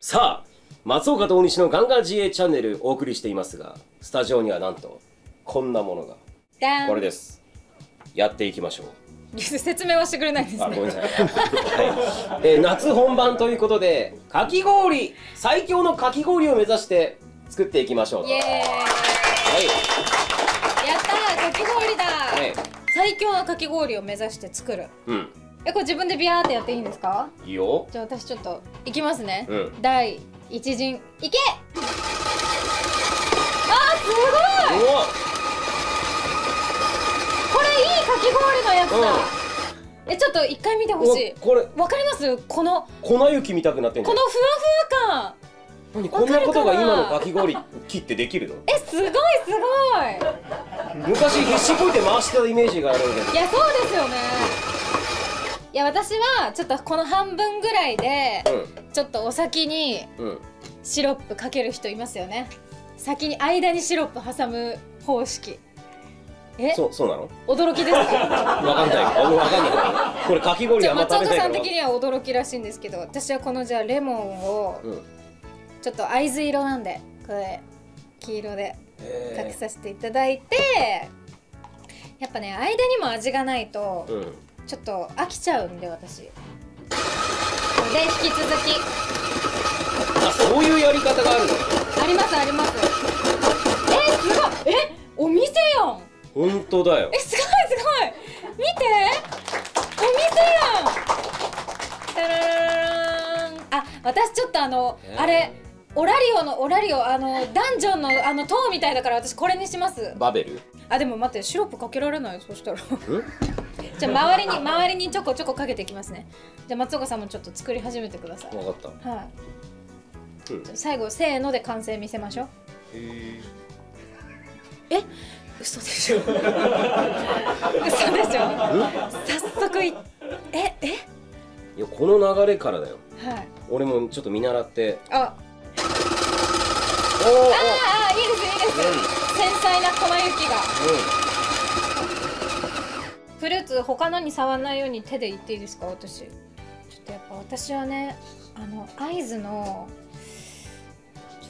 さあ松岡と大西のガンガン GA チャンネルお送りしていますがスタジオにはなんとこんなものがダン。これです。やっていきましょう。説明はしてくれないんですね。あごめんなさい、はい。えー夏本番ということでかき氷最強のかき氷を目指して作っていきましょうと。イエーイ。やはい。ったーかき氷だ、はい。最強のかき氷を目指して作る。うんえこれ自分でビャーってやっていいんですか？いいよ。じゃあ私ちょっといきますね、うん。第一陣いけ！あーすごい！これいいかき氷のやつだ、うん。えちょっと一回見てほしい。これ。わかります？この粉雪みたくなってこのふわふわ感。何？こんなことが今のかき氷切ってできるの？えすごいすごい。昔必死こいて回してたイメージがあるんだけいやそうですよね。いや私はちょっとこの半分ぐらいでどちょっとお先にうん。うんシロップかける人いますよね。先に間にシロップ挟む方式。え？そうそうなの？驚きですか？わかんない。俺わかんない。これかき氷ああんま松岡さん食べないから的には驚きらしいんですけど私はこのじゃあレモンをうん。ちょっと合図色なんでこれ黄色でへ隠させていただいてやっぱね間にも味がないとーうんちょっと飽きちゃうんで私。で引き続き。あそういうやり方があるの？ありますあります。えすごい。えお店やん。本当だよ。えすごいすごい。見て。お店やん。タララララン。あ私ちょっとあの、えー。あれオラリオのオラリオあのダンジョンのあの塔みたいだから私これにします。バベル？あでも待ってシロップかけられない？よそしたら。んじゃあ周りに周りにちょこちょこかけていきますね。じゃあ松岡さんもちょっと作り始めてください。分かった。はい、うん。最後せーので完成見せましょう。へえ？嘘でしょ。嘘でしょ。早速いええ？いやこの流れからだよ。はい。俺もちょっと見習って。あ。おーああいいですいいです、繊細な粉雪がフルーツ他のに触らないように手で言っていいですか？私。ちょっとやっぱ私はねあの合図の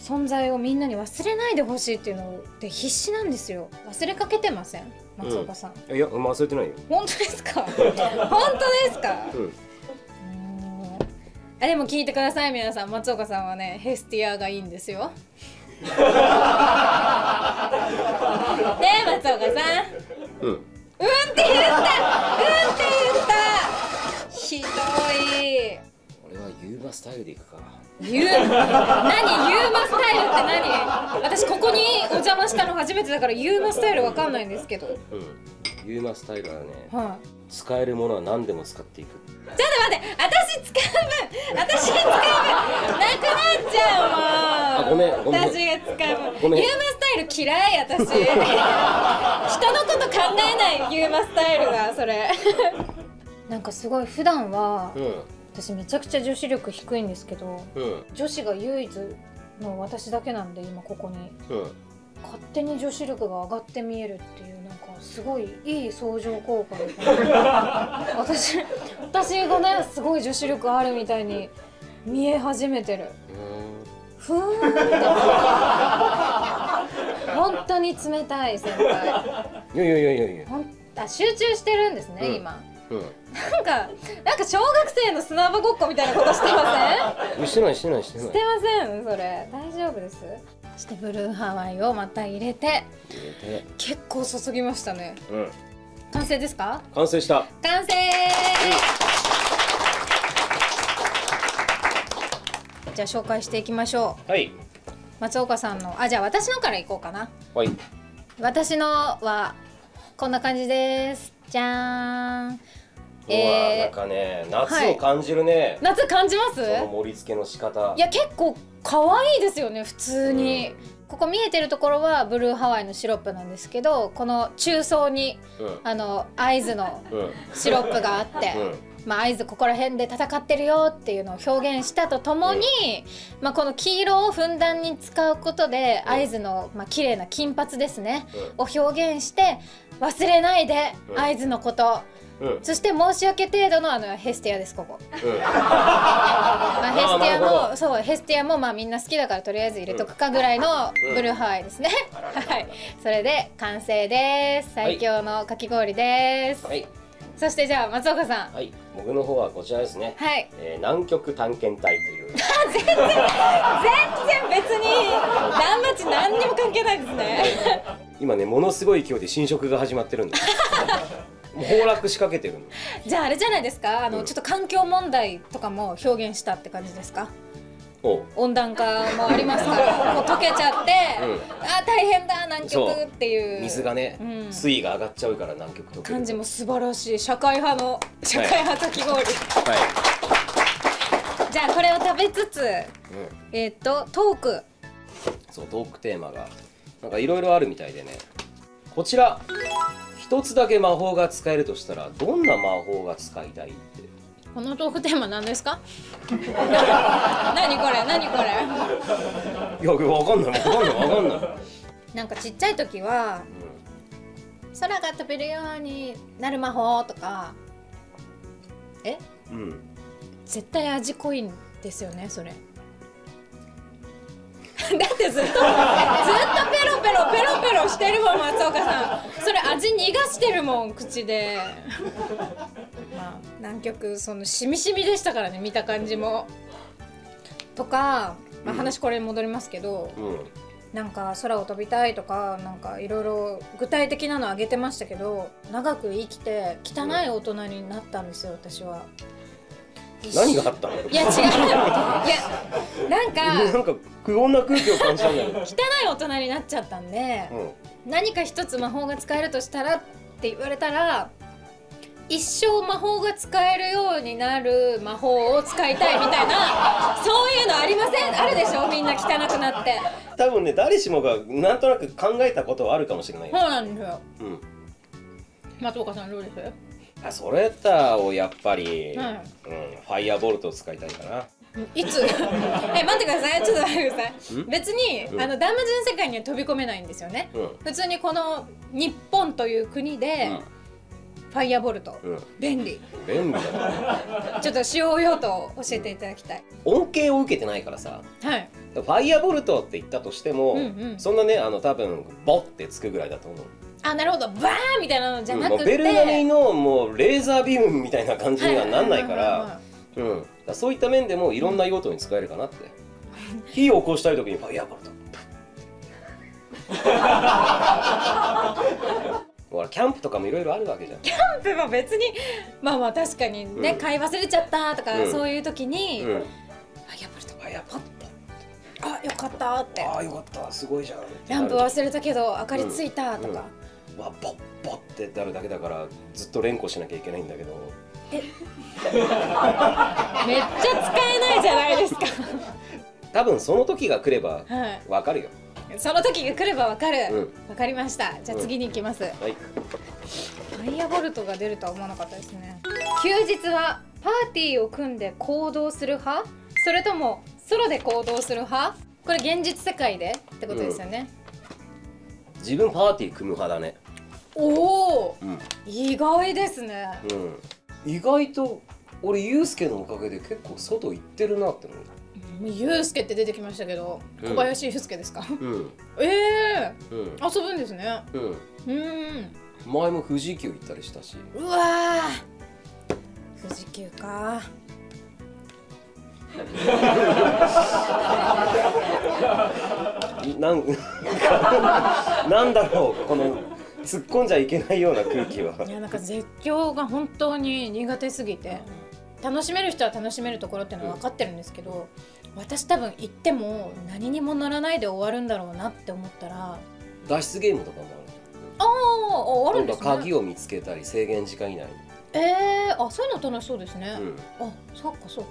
存在をみんなに忘れないでほしいっていうので必死なんですよ。忘れかけてません？松岡さん、うん。いや忘れてないよ。本当ですか？本当ですか？うん。あでも聞いてください皆さん。松岡さんはねヘスティアがいいんですよ。ねえ松岡さん。うんって言った。うんって言った。ひどい。俺はユーマスタイルでいくか。ユー何？ユーマスタイルって何？私ここにお邪魔したの初めてだからユーマスタイルわかんないんですけど。うん。ユーマスタイルはねはい使えるものは何でも使っていく。ちょっと待って私使う分私使う分なくなっちゃうもん。あごめんごめん。私が使う分。ごめん。ユーマスタイル嫌い私。人のこと考えないユーマスタイルがそれ。なんかすごい普段はうん。私めちゃくちゃ女子力低いんですけどうん。女子が唯一の私だけなんで今ここに。うん。勝手に女子力が上がって見えるっていうすごいいい相乗効果私私がねすごい女子力あるみたいに見え始めてる。ふーんって。本当に冷たい先輩。いやいやいやいやいや。ほんあ集中してるんですね、うん。今。うん。なんかなんか小学生の砂場ごっこみたいなことしてません？してないしてないしてない。してませんそれ。大丈夫です？そしてブルーハワイをまた入れて。結構注ぎましたね。うん。完成ですか？完成した。完成！じゃあ紹介していきましょはい。う松岡さんの。あじゃあ私のからいこうかな。はい。私のはこんな感じです。じゃーん。うわなんえー、かね夏を感じるね、夏感じます？その盛り付けの仕方。いや結構可愛いですよね普通に、ここ見えてるところはブルーハワイのシロップなんですけどこの中層にうん。あの合図のうん。シロップがあって、まあ、合図ここら辺で戦ってるよっていうのを表現したとともに、まあ、この黄色をふんだんに使うことでうん。合図の、まあ綺麗な金髪ですね、うを表現して忘れないでうん。合図のこと、うん。そして申し訳程度のあのヘスティアですここ、うん。まあ、ヘスティアもそうヘスティアもまあみんな好きだからとりあえず入れとくかぐらいのうん。ブルーハワイですね、はい。それで完成です。最強のかき氷です、はい。そしてじゃあ松岡さん。はい。僕の方はこちらですね、はい。えー南極探検隊という。全然別に何町何にも関係ないですね。今ねものすごい勢いで侵食が始まってるんです崩落しかけてるの。じゃああれじゃないですか？あの、うん。ちょっと環境問題とかも表現したって感じですか？お温暖化もありますから。もう溶けちゃって、うん。あ大変だ南極っていう。水がね、うん。水位が上がっちゃうから南極溶ける。感じも素晴らしい。社会派の社会派かき氷、はい、じゃあこれを食べつつうん、えっ、とトーク。そうトークテーマがなんかいろいろあるみたいでねこちら。一つだけ魔法が使えるとしたらどんな魔法が使いたいって？このトークテーマ何ですか？何これ？何これ？いやわかんない。わかんない。わかんない、なんかちっちゃい時は空が飛べるようになる魔法とかえ？うん。うん、絶対味濃いんですよねそれ。だってずっとずっとペロペロペロペロしてるもん松岡さん。それ味逃がしてるもん口で。まあ南極そのしみしみでしたからね見た感じも。とか、まあ、話これに戻りますけど、うん。なんか空を飛びたいとかなんかいろいろ具体的なのあげてましたけど長く生きて汚い大人になったんですよ私は。何があったの？いや違う。いやなんかなんか不穏な空気を感じたんだけど、汚い大人になっちゃったんでうん、何か一つ魔法が使えるとしたらって言われたら一生魔法が使えるようになる魔法を使いたいみたいなそういうのありません？あるでしょ？みんな汚くなって。多分ね誰しもがなんとなく考えたことはあるかもしれないそうよ、なんですよ。うん、松岡さんどうです？あそれやったらやっぱり、はい。うん、ファイヤーボルトを使いたいかな。いつ？え待ってください。ちょっと待ってください。ん？別に、うん。あのダンマジの世界には飛び込めないんですよね。うん。普通にこの日本という国で、ファイヤーボルト、うん、うん、便利。便利だな。ちょっと使用用途を教えていただきたい。恩恵を受けてないからさ。はい。ファイヤーボルトって言ったとしても、うんうん。そんなねあの多分ボってつくぐらいだと思うあなるほど。バーンみたいなのじゃなくて、うんもうベル並みのもうレーザービームみたいな感じにはなんないから。そういった面でもいろんな用途に使えるかなって。火を起こしたい時にファイヤーボルト ほらキャンプとかもいろいろあるわけじゃん。キャンプは別にまあまあ確かにね、うん。買い忘れちゃったとか、うん。そういう時に、うん。ファイヤーボルトファイヤーボルあよかったって。トああよかった。すごいじゃん。ランプ忘れたけど明かりついたとか、わボッボッってなるだけだからずっと連呼しなきゃいけないんだけど。めっちゃ使えないじゃないですか。多分その時が来ればはい。わかるよ。その時が来ればわかる。わ、うん。かりました。じゃあ次に行きます、はい。ファイヤーボルトが出るとは思わなかったですね。休日はパーティーを組んで行動する派？それともソロで行動する派？これ現実世界でってことですよね、自分パーティー組む派だね。おおうん。意外ですね。うん、意外と俺ユうスケのおかげで結構外行ってるなって思ユうスケって出てきましたけどうん。小林祐介ですか、ううん。ええうん。遊ぶんですね。うん。うん。前も富士急行ったりしたし。うわー。富士急かなん なんだろうこの突っ込んじゃいけないような空気は。いやなんか絶叫が本当に苦手すぎて。楽しめる人は楽しめるところっていうのは分かってるんですけど、私多分行っても何にもならないで終わるんだろうなって思ったら脱出ゲームとかもあああるんですね。今度は鍵を見つけたり制限時間以内にえー、あそういうの楽しそうですね、うん。あそっかそっか、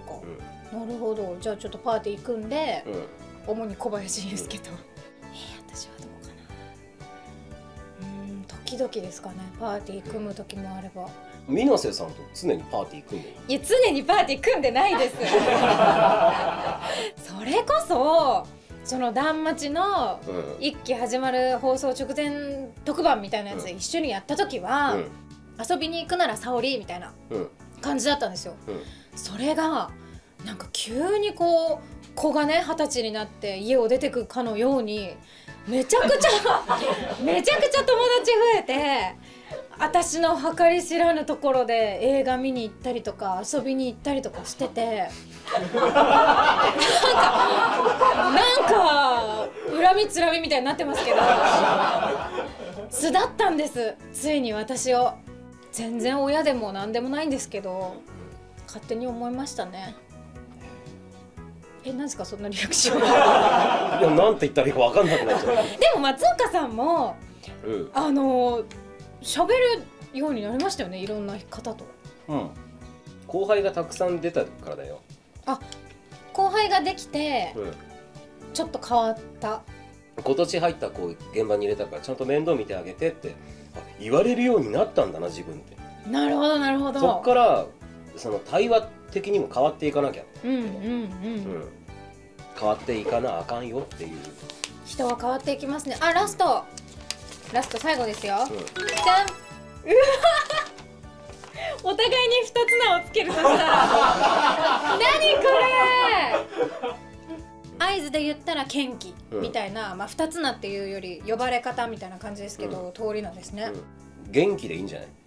うなるほど。じゃあちょっとパーティー行くんで、んうん。主に小林ですけど、えー、私はどうかな。うーん時々ですかね。パーティー組む時もあれば。水瀬さんと常にパーティー組んでるいや常にパーティー組んでないです。それこそその断末のうん。一期始まる放送直前特番みたいなやつうん。一緒にやった時は、うん遊びに行くなら沙織みたいなうん。感じだったんですよ。うん。それがなんか急にこう子がね二十歳になって家を出てくかのようにめちゃくちゃ めちゃくちゃ友達増えて私の計り知らぬところで映画見に行ったりとか遊びに行ったりとかしててなんかなんか恨みつらみみたいになってますけど巣立ったんですついに私を全然親でも何でもないんですけど勝手に思いましたね。え何ですかそんなリアクション？いやなんて言ったらいいか分かんなくなっちゃ でも松岡さんもううん。あの喋るようになりましたよねいろんな方と。うん。後輩がたくさん出たからだよ。後輩ができてうん。ちょっと変わった。今年入った子現場に入れたからちゃんと面倒見てあげてってあ言われるようになったんだな自分って。なるほどなるほど。そっからその対話的にも変わっていかなきゃ、うんうんうん、うん、変わっていかなあかんよっていう、人は変わっていきますね。あラスト。ラスト最後ですよ、うん。じゃん。うわ。お互いに二つ名をつけるとしたら。何これ合図で言ったら元気うん。みたいな、まあ二つ名っていうより呼ばれ方みたいな感じですけど、通りなんですね、うん。元気でいいんじゃない？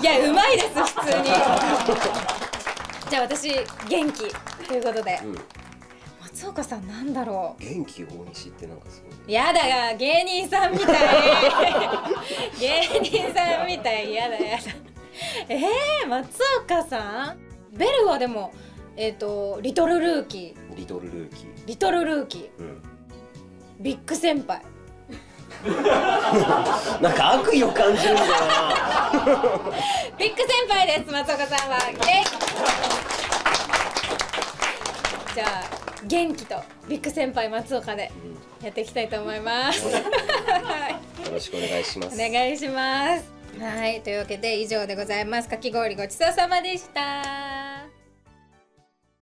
いやうまいです普通に。じゃあ私元気ということで、うん。松岡さんなんだろう。元気大西ってなんかすごいやだが芸人さんみたい。芸人さんみたい。やだやだ。えー、松岡さん？ベルはでもえっ、とリトルルーキー。リトルルーキー、リトルルーキー。うん、ビッグ先輩。なんか悪意を感じるんだよな。ビッグ先輩です松岡さんは。じゃあ元気とビッグ先輩松岡でやっていきたいと思います。は いよろしくお願いします。お願いします。はいというわけで以上でございます。かき氷ごちそうさまでした